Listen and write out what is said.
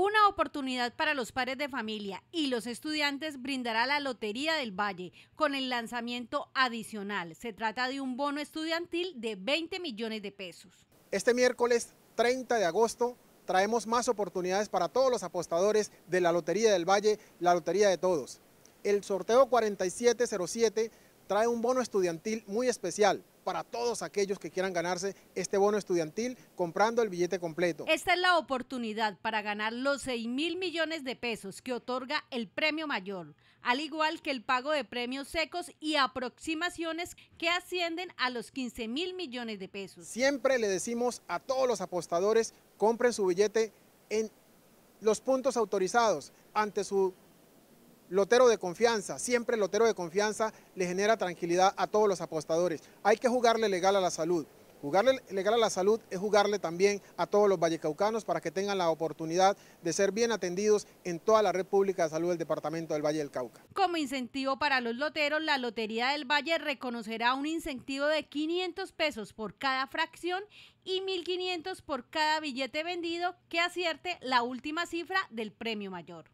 Una oportunidad para los padres de familia y los estudiantes brindará la Lotería del Valle con el lanzamiento adicional. Se trata de un bono estudiantil de 20 millones de pesos. Este miércoles 30 de agosto traemos más oportunidades para todos los apostadores de la Lotería del Valle, la Lotería de Todos. El sorteo 4707 trae un bono estudiantil muy especial para todos aquellos que quieran ganarse este bono estudiantil comprando el billete completo. Esta es la oportunidad para ganar los 6 mil millones de pesos que otorga el premio mayor, al igual que el pago de premios secos y aproximaciones que ascienden a los 15 mil millones de pesos. Siempre le decimos a todos los apostadores, compren su billete en los puntos autorizados ante su lotero de confianza. Siempre lotero de confianza le genera tranquilidad a todos los apostadores. Hay que jugarle legal a la salud. Jugarle legal a la salud es jugarle también a todos los vallecaucanos para que tengan la oportunidad de ser bien atendidos en toda la red pública de salud del departamento del Valle del Cauca. Como incentivo para los loteros, la Lotería del Valle reconocerá un incentivo de 500 pesos por cada fracción y 1.500 por cada billete vendido que acierte la última cifra del premio mayor.